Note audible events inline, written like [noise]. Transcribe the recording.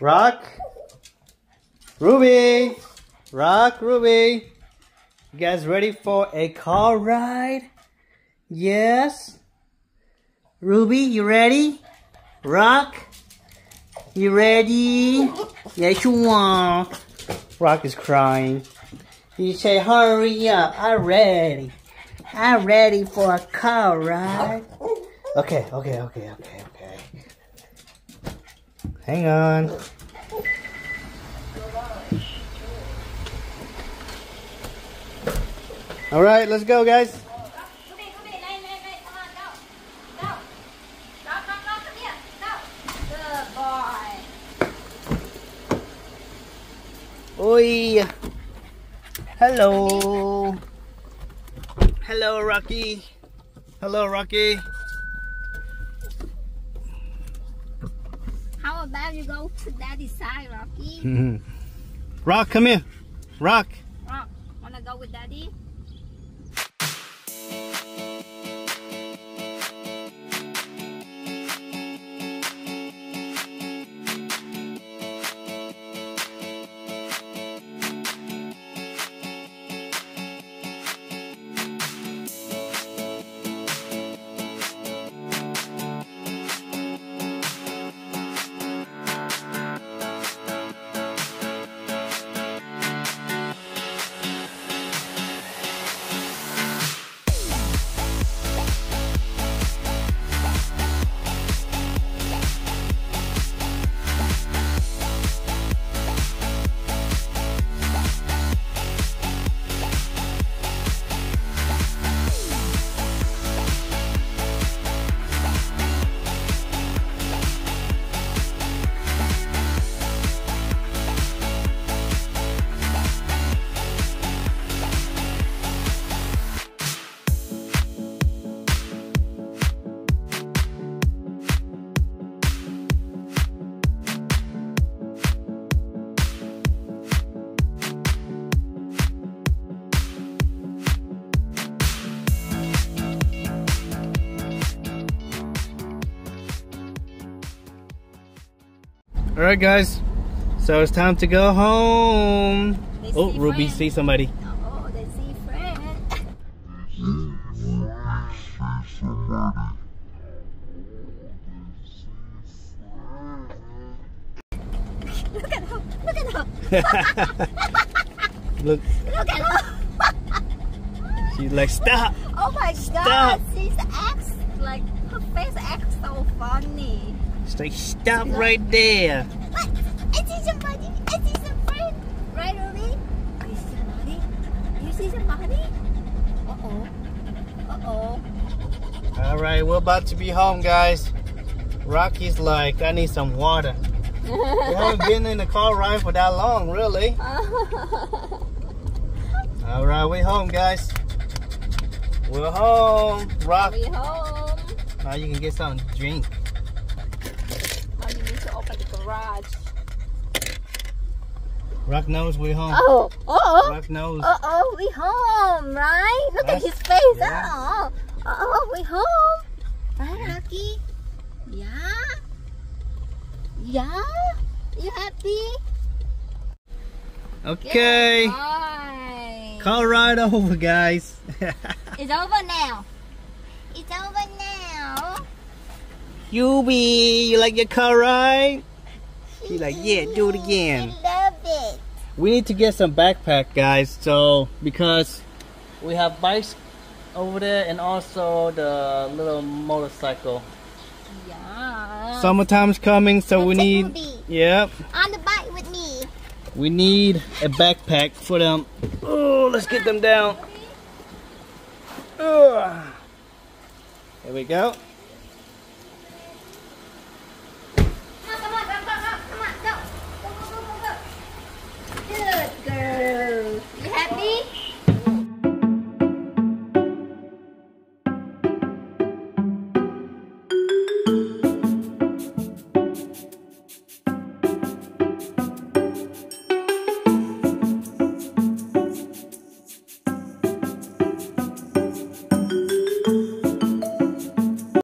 Rock. Ruby. Rock, Ruby. You guys ready for a car ride? Yes. Ruby, you ready? Rock. You ready? Yes, you want. Rock is crying. You say, hurry up. I'm ready. I'm ready for a car ride. Okay, okay, okay, okay, okay. Hang on. All right, let's go, guys. Oi. Hello. Hello, Rocky. Hello, Rocky. You go to daddy's side, Rocky? [laughs] Rock, come here. Rock. Rock, wanna go with daddy? All right, guys. So it's time to go home. They Oh, see Ruby, friend. see somebody. Oh, they see friend. [laughs] look at her. Look at her. [laughs] Look, Look at her. she's like, stop. Oh my Stop. god. She's acts like her face acts so funny. Like, stop right there. What? I see somebody. I see. Right, Ruby? You see somebody? You see somebody? Uh-oh. Uh-oh. All right, we're about to be home, guys. Rocky's like, I need some water. [laughs] we haven't been in the car ride for that long, really. [laughs] All right, we're home, guys. We're home. Rock, we home. now you can get something to drink. Mommy needs to open the garage. Rock knows we're home. Oh, oh, Rock knows. oh, oh, we home, right? Look at his face. yes. Oh, oh, we home. Right, Rocky? Yeah? Yeah? You happy? Okay, car ride over, guys. [laughs] It's over now. It's over now. Yubi, you like your car ride? She's like, yeah, do it again. I love it. We need to get some backpack, guys. So because we have bikes over there and also the little motorcycle. Yeah. Summertime's coming, so we need. Ruby. Yep, On the bike with me. we need a backpack for them. Oh, let's get them down. Ugh. There we go.